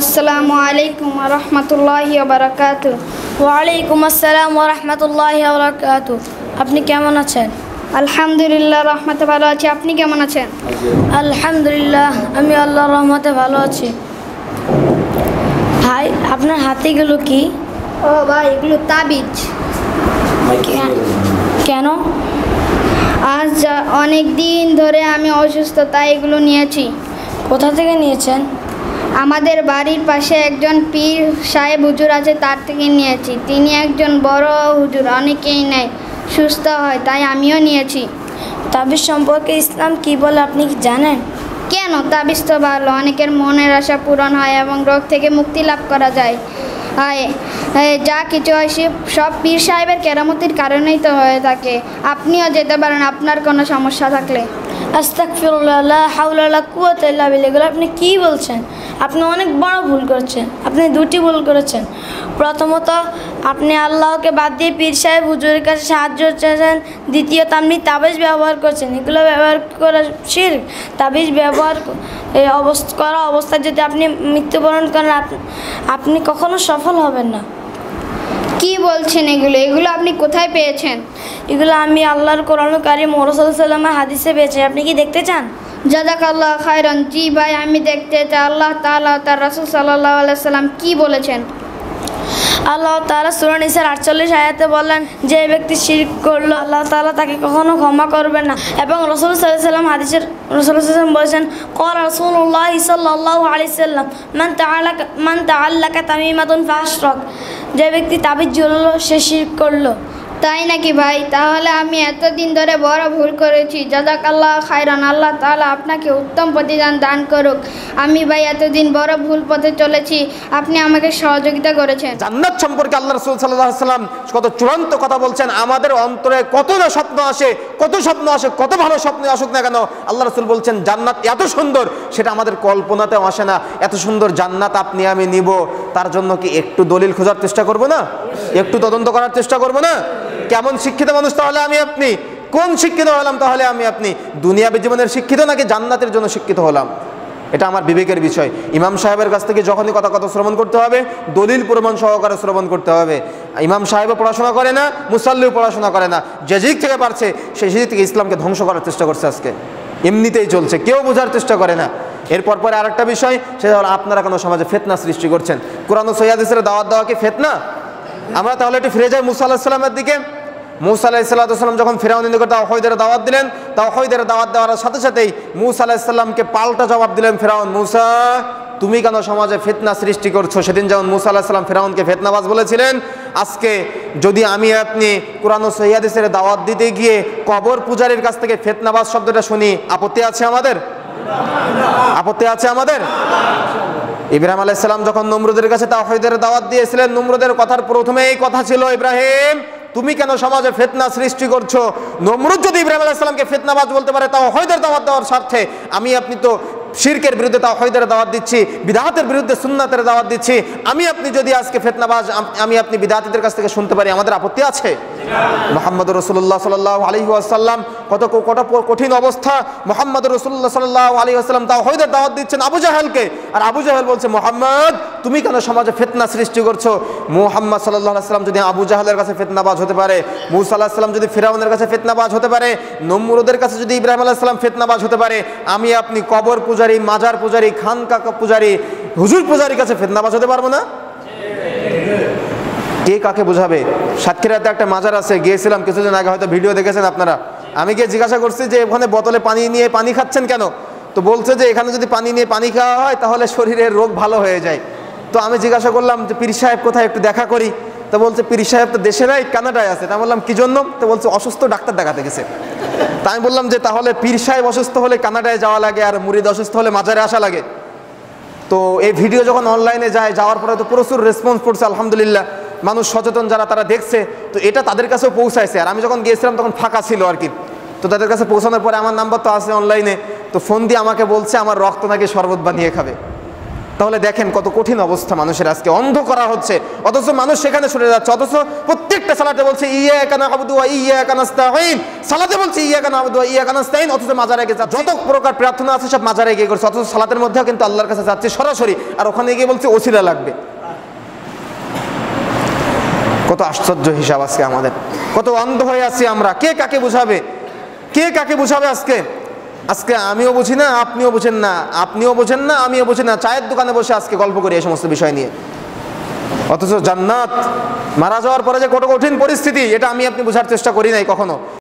আসসালামু আলাইকুম রহমতুল্লাহি বারাকাত ওয়ালাইকুম আসসালাম ওরহমতুল্লাহ বরকাত আপনি কেমন আছেন? আলহামদুলিল্লাহ রহমতে ভালো আছি। আপনি কেমন আছেন? আলহামদুলিল্লাহ আমি আল্লাহর রহমতে ভালো আছি। ভাই আপনার হাতিগুলো কি? ও ভাই এগুলো তাবিজ। কেন? আজ অনেক দিন ধরে আমি অসুস্থ তাই এগুলো নিয়েছি। কোথা থেকে নিয়েছেন? আমাদের বাড়ির পাশে একজন পীর সাহেব হুজুর আছে তার থেকে নিয়েছি। তিনি একজন বড় হুজুর অনেকেই নেয় সুস্থ হয় তাই আমিও নিয়েছি। তাবিজ সম্পর্কে ইসলাম কি বলে আপনি কি জানেন? কেন? তাবিজ তো ভালো অনেকের মনের আশা পূরণ হয় এবং রোগ থেকে মুক্তি লাভ করা যায়। হয় যা কিছু হয় সে সব পীর সাহেবের কেরামতির কারণেই তো হয়ে থাকে। আপনিও যেতে পারেন আপনার কোনো সমস্যা থাকলে। আস্তাকফিরুল্লাহ হাউলা কুয়াত এগুলো আপনি কি বলছেন? আপনি অনেক বড় ভুল করেছেন। আপনি দুটি ভুল করেছেন। প্রথমত আপনি আল্লাহকে বাদ দিয়ে পীর সাহেব হুজুরের কাছে সাহায্য চেয়েছেন দ্বিতীয়ত আপনি তাবিজ ব্যবহার করছেন। এগুলো ব্যবহার করা শির তাবিজ ব্যবহার এই অবস্থা করা অবস্থায় যদি আপনি মৃত্যুবরণ করেন আপ- আপনি কখনো সফল হবেন না। কি বলছেন এগুলো? এগুলো আপনি কোথায় পেয়েছেন? এগুলো আমি আল্লাহর কোরআন কারিম মোরসাল সাল্লামের হাদিসে পেয়েছি। আপনি কি দেখতে চান? জাজাকাল্লাহ খায়রন, জি ভাই, আমি দেখতে চাই আল্লাহ তালা তার রাসুল সাল্লাহ আলাইসাল্লাম কী বলেছেন? আল্লাহ তালা সুরান আটচল্লিশ আয়াতে বললেন, যে ব্যক্তি শির করল, আল্লাহ তালা তাকে কখনো ক্ষমা করবেন না। এবং রসুল সাল্লাম হাদিসের, রসুল সাল্লাম বলেছেন কল রসুল্লাহ সাল্লাহ আলি সাল্লাম, মান তাল্লা মান তাল্লাকা তামিমাতুন ফাহরক যে ব্যক্তি তাবিজ জ্বললো, সে শির করল। তাই নাকি ভাই? তাহলে আমি এতদিন ধরে বড় ভুল করেছি। জাজাক আল্লাহ খায়রান। আল্লাহ তাহলে আপনাকে উত্তম প্রতিদান দান করুক। আমি ভাই এতদিন বড় ভুল পথে চলেছি। আপনি আমাকে সহযোগিতা করেছেন। জান্নাত সম্পর্কে আল্লাহ রসুল সাল্লাহ সাল্লাম কত চূড়ান্ত কথা বলছেন। আমাদের অন্তরে কত না স্বপ্ন আসে, কত স্বপ্ন আসে, কত ভালো স্বপ্ন আসুক না কেন, আল্লাহ রসুল বলছেন, জান্নাত এত সুন্দর, সেটা আমাদের কল্পনাতেও আসে না। এত সুন্দর জান্নাত আপনি, আমি নিব। তার জন্য কি একটু দলিল খোঁজার চেষ্টা করব না? একটু তদন্ত করার চেষ্টা করব না? কেমন শিক্ষিত মানুষ তাহলে আমি আপনি? কোন শিক্ষিত হলাম তাহলে আমি আপনি? দুনিয়াবী জীবনের শিক্ষিত নাকি জান্নাতের জন্য শিক্ষিত হলাম? এটা আমার বিবেকের বিষয়। ইমাম সাহেবের কাছ থেকে যখনই কথা কথা শ্রবণ করতে হবে, দলিল প্রমাণ সহকারে শ্রবণ করতে হবে। ইমাম সাহেবও পড়াশোনা করে না, মুসাল্লিও পড়াশোনা করে না। যে দিক থেকে পারছে সেই দিক থেকে ইসলামকে ধ্বংস করার চেষ্টা করছে আজকে। এমনিতেই চলছে, কেউ বোঝার চেষ্টা করে না। এরপর পরে আরেকটা বিষয়, সেটা আপনারা কোনো সমাজে ফেতনা সৃষ্টি করছেন। কোরআন সৈয়াদিসের দাওয়াত দেওয়া কি ফেতনা? আমরা তাহলে একটু ফিরে যাই মুসা আলাহিসাল্লামের দিকে। মুসা আলাহিসাল্লাম যখন ফেরাউন নিকট তাওহীদের দাওয়াত দিলেন, তাওহীদের দাওয়াত দেওয়ার সাথে সাথেই মুসা আলাহিসাল্লামকে পাল্টা জবাব দিলেন ফেরাউন, মুসা, তুমি কেন সমাজে ফেতনা সৃষ্টি করছ? সেদিন যেমন মুসা আলাহিসাল্লাম ফেরাউনকে ফেতনাবাজ বলেছিলেন, আজকে যদি আমি আপনি কোরআন ও সৈয়াদিসের দাওয়াত দিতে গিয়ে কবর পূজারীর কাছ থেকে ফেতনাবাজ শব্দটা শুনি, আপত্তি আছে আমাদের? আপত্তি আছে আমাদের? ইব্রাহিম আলাইসাল্লাম যখন নমরুদের কাছে তাওহীদের দাওয়াত দিয়েছিলেন নমরুদের কথার প্রথমে এই কথা ছিল ইব্রাহিম তুমি কেন সমাজে ফেতনা সৃষ্টি করছ? নমরুদ যদি ইব্রাহিম আলাইসাল্লামকে ফেতনাবাজ বলতে পারে তাও হয়দের দাওয়াত দেওয়ার স্বার্থে আমি আপনি তো শিরকের বিরুদ্ধে তাও হয়দের দাওয়াত দিচ্ছি বিদাহাতের বিরুদ্ধে সুন্নাতের দাওয়াত দিচ্ছি আমি আপনি যদি আজকে ফেতনাবাজ আমি আপনি বিদাহাতিদের কাছ থেকে শুনতে পারি আমাদের আপত্তি আছে? মোহাম্মদ রসুল্লাহ সাল্লাহ আলী আসাল্লাম কত কত কঠিন অবস্থা। মোহাম্মদ রসুল্লাহ সাল্লাহ আলী আসাল্লাম তাও হয়দের দাওয়াত দিচ্ছেন আবু জাহেলকে। আর আবু জাহেল বলছে, মোহাম্মদ, তুমি কেন সমাজে ফেতনা সৃষ্টি করছ? মোহাম্মদ সাল্লাহ সাল্লাম যদি আবু জাহেলের কাছে ফেতনাবাজ হতে পারে, মুসা আল্লাহ সাল্লাম যদি ফিরাউনের কাছে ফেতনাবাজ হতে পারে, নমরুদের কাছে যদি ইব্রাহিম আলাহ সাল্লাম ফেতনাবাজ হতে পারে, আমি আপনি কবর পূজারী, মাজার পূজারী কাকা পূজারী, হুজুর পূজারীর কাছে ফেতনাবাজ হতে পারব না? কে কাকে বোঝাবে? সাতক্ষীরাতে একটা মাজার আছে, গিয়েছিলাম কিছুদিন আগে, হয়তো ভিডিও দেখেছেন আপনারা। আমি গিয়ে জিজ্ঞাসা করছি যে ওখানে বোতলে পানি নিয়ে পানি খাচ্ছেন কেন? তো বলছে যে এখানে যদি পানি নিয়ে পানি খাওয়া হয় তাহলে শরীরের রোগ ভালো হয়ে যায়। তো আমি জিজ্ঞাসা করলাম যে পীর সাহেব কোথায় একটু দেখা করি। তো বলছে পীর সাহেব তো দেশে নাই কানাডায় আছে। তা বললাম, কি জন্য? তো বলছে, অসুস্থ ডাক্তার দেখাতে গেছে। তা আমি বললাম যে, তাহলে পীর সাহেব অসুস্থ হলে কানাডায় যাওয়া লাগে আর মুরিদ অসুস্থ হলে মাজারে আসা লাগে। তো এই ভিডিও যখন অনলাইনে যায়, যাওয়ার পরে তো প্রচুর রেসপন্স পড়ছে, আলহামদুলিল্লাহ। মানুষ সচেতন যারা, তারা দেখছে। তো এটা তাদের কাছেও পৌঁছাইছে। আর আমি যখন গিয়েছিলাম, তখন ফাঁকা ছিল আর কি। তো তাদের কাছে পৌঁছানোর পরে আমার নাম্বার তো আছে অনলাইনে তো ফোন দিয়ে আমাকে বলছে, আমার রক্ত নাকি শরবত বানিয়ে খাবে। তাহলে দেখেন কত কঠিন অবস্থা মানুষের আজকে। অন্ধ করা হচ্ছে। অথচ মানুষ সেখানে সরে যাচ্ছে, অথচ প্রত্যেকটা সালাতে বলছে ইয়া কানা আবদু ইয়া কানাস্তাইন সালাতে বলছে ইয়া কানা আবদু ইয়া অথচ মাজারে গিয়ে যাচ্ছে। যত প্রকার প্রার্থনা আছে সব মাজারে গিয়ে করছে, অথচ সালাতের মধ্যেও কিন্তু আল্লাহর কাছে যাচ্ছে সরাসরি। আর ওখানে গিয়ে বলছে, ওসিলা লাগবে। কত আশ্চর্য হিসাব আছে আমাদের। কত অন্ধ হয়ে আছি আমরা। কে কাকে বুঝাবে? কে কাকে বুঝাবে আজকে? আজকে আমিও বুঝি না, আপনিও বুঝেন না, আপনিও বোঝেন না, আমিও বুঝি না। চায়ের দোকানে বসে আজকে গল্প করি এই সমস্ত বিষয় নিয়ে। অথচ জান্নাত মারা যাওয়ার পরে যে কত কঠিন পরিস্থিতি, এটা আমি আপনি বোঝার চেষ্টা করি নাই কখনো।